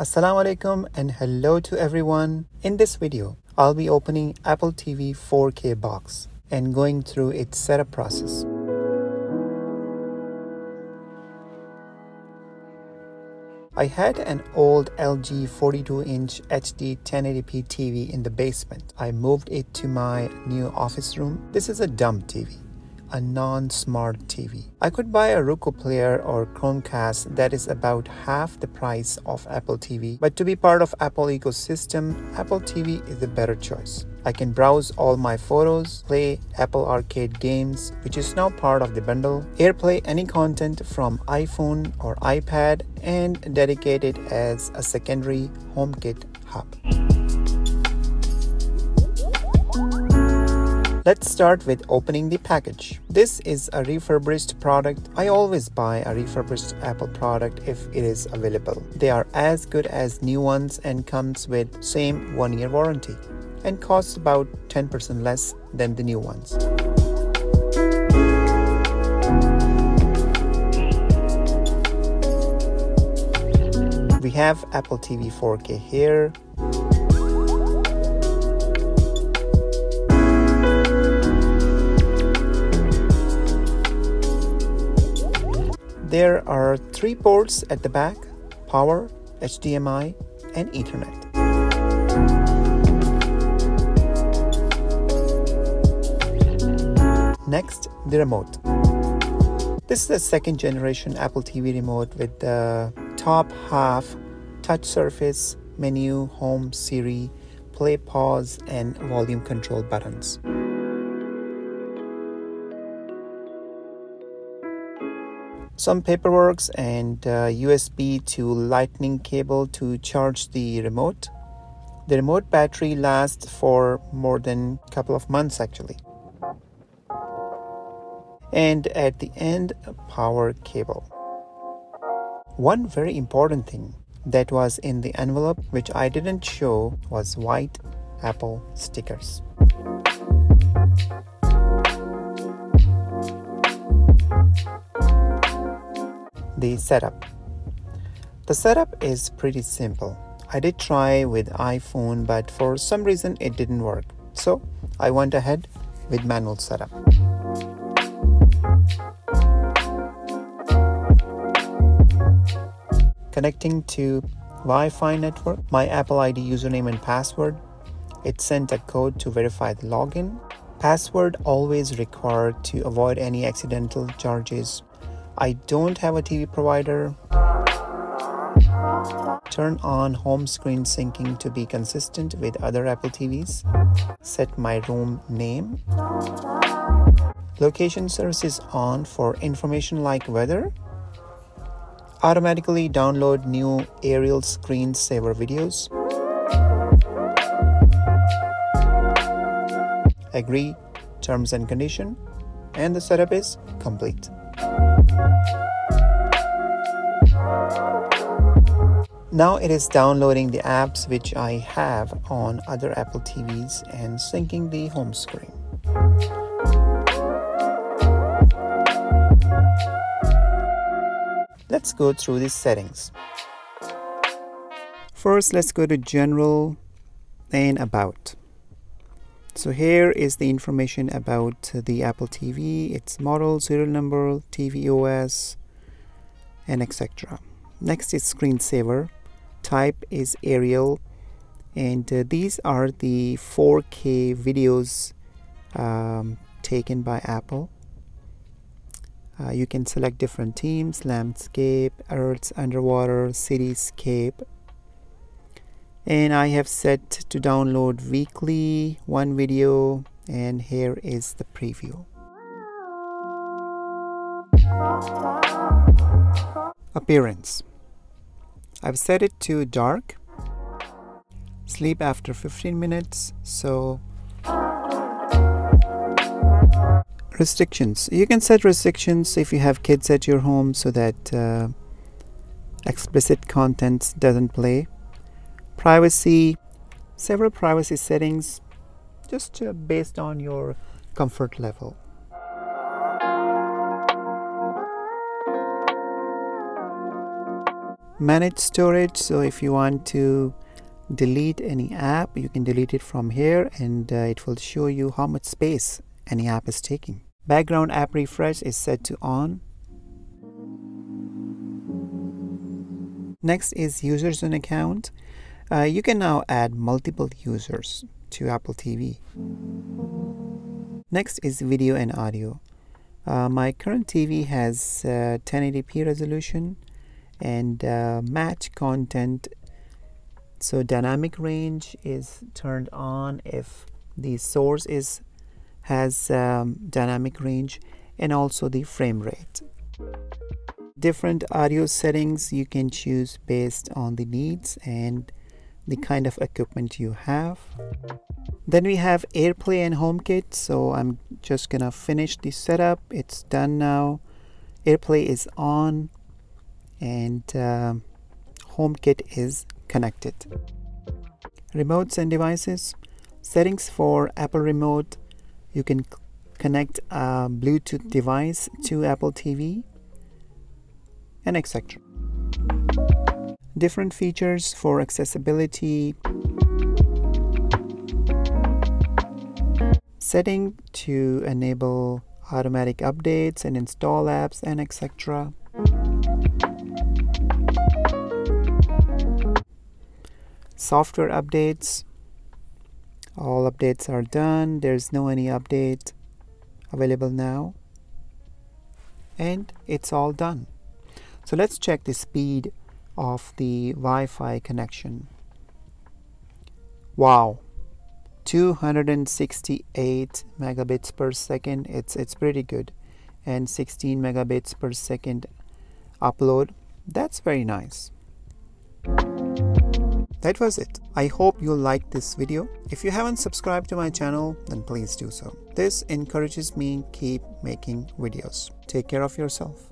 Assalamu alaikum and hello to everyone. In this video, I'll be opening Apple TV 4K box and going through its setup process. I had an old LG 42 inch HD 1080p TV in the basement. I moved it to my new office room. This is a dumb TV a non-smart TV. I could buy a Roku player or Chromecast that is about half the price of Apple TV, but to be part of Apple ecosystem, Apple TV is the better choice. I can browse all my photos, play Apple Arcade games, which is now part of the bundle, AirPlay any content from iPhone or iPad, and dedicate it as a secondary HomeKit hub. Let's start with opening the package. This is a refurbished product. I always buy a refurbished Apple product if it is available. They are as good as new ones and comes with same 1 year warranty and costs about 10% less than the new ones. We have Apple TV 4K here, There are three ports at the back power, HDMI, and Ethernet. Next, the remote. This is the second generation Apple TV remote with the top half touch surface, menu, home, Siri, play, pause, and volume control buttons. Some paperwork and uh, USB to lightning cable to charge the remote. The remote battery lasts for more than a couple of months actually. And at the end, a power cable. One very important thing that was in the envelope which I didn't show was white Apple stickers. The setup. The setup is pretty simple. I did try with iPhone, but for some reason it didn't work. So I went ahead with manual setup. Connecting to Wi-Fi network, my Apple ID username and password. It sent a code to verify the login. Password always required to avoid any accidental charges I don't have a TV provider. Turn on home screen syncing to be consistent with other Apple TVs. Set my room name. Location services on for information like weather. Automatically download new aerial screensaver videos. Agree terms and condition and the setup is complete. Now it is downloading the apps which I have on other Apple TVs and syncing the home screen. Let's go through the settings. First, let's go to General and About. So here is the information about the Apple TV, its model, serial number, TV OS, and etc. Next is screensaver. Type is aerial and uh, these are the 4k videos um, taken by Apple. Uh, you can select different themes landscape earth's underwater cityscape and I have set to download weekly one video and here is the preview. Appearance. I've set it to dark sleep after 15 minutes so restrictions. You can set restrictions if you have kids at your home so that uh, explicit content doesn't play privacy several privacy settings just uh, based on your comfort level. Manage storage so if you want to delete any app you can delete it from here and uh, it will show you how much space any app is taking. Background app refresh is set to on. Next is users and account uh, you can now add multiple users to apple tv next is video and audio. Uh, my current tv has 1080p uh, resolution and uh, match content. So dynamic range is turned on if the source is has um, dynamic range and also the frame rate. Different audio settings you can choose based on the needs and the kind of equipment you have then we have airplay and homekit so i'm just gonna finish the setup it's done now airplay is on and uh, HomeKit is connected. Remotes and devices. Settings for Apple Remote. You can connect a Bluetooth device to Apple TV and etc. Different features for accessibility. Setting to enable automatic updates and install apps and etc. software updates all updates are done there's no any update available now and it's all done so let's check the speed of the Wi-Fi connection wow 268 megabits per second it's it's pretty good and 16 megabits per second upload that's very nice that was it. I hope you liked this video. If you haven't subscribed to my channel, then please do so. This encourages me keep making videos. Take care of yourself.